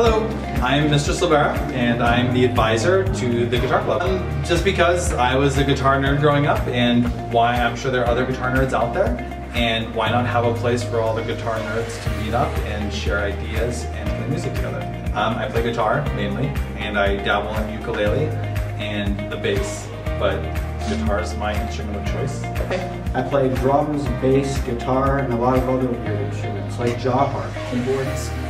I'm Mr. Silvera, and I'm the advisor to the Guitar Club. Um, just because I was a guitar nerd growing up, and why I'm sure there are other guitar nerds out there, and why not have a place for all the guitar nerds to meet up and share ideas and play music together. Um, I play guitar mainly, and I dabble in ukulele and the bass, but guitar is my instrument of choice. Okay. I play drums, bass, guitar, and a lot of other weird instruments like jaw harp. keyboards, guitar,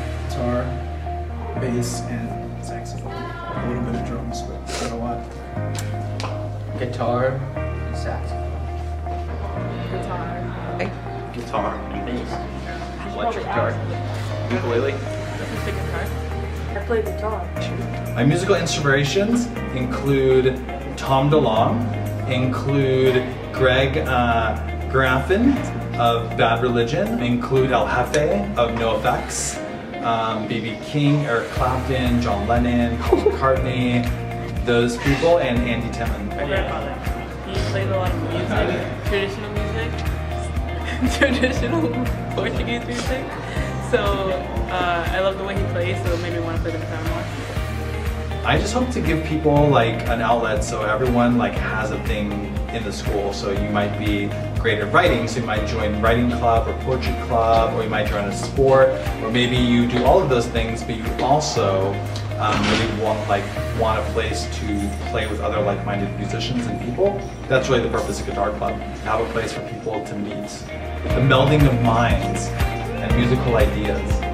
bass, and saxophone. A little bit of drums, but not a lot. Guitar and saxophone. Guitar. Guitar, Bass. electric guitar, ukulele. I play guitar. My musical inspirations include Tom DeLonge, include Greg uh, Graffin of Bad Religion, include El Hefe of NoFX, um, BB King, Eric Clapton, John Lennon, Paul McCartney, those people, and Andy Timmons. My grandfather. He plays a lot of music, traditional music, traditional Portuguese music. So uh, I love the way he plays, so it made me want to play the guitar more. I just hope to give people like an outlet so everyone like has a thing in the school. So you might be great at writing, so you might join writing club or poetry club, or you might join a sport, or maybe you do all of those things, but you also um, really want like want a place to play with other like-minded musicians and people. That's really the purpose of Guitar Club: to have a place for people to meet, the melding of minds and musical ideas.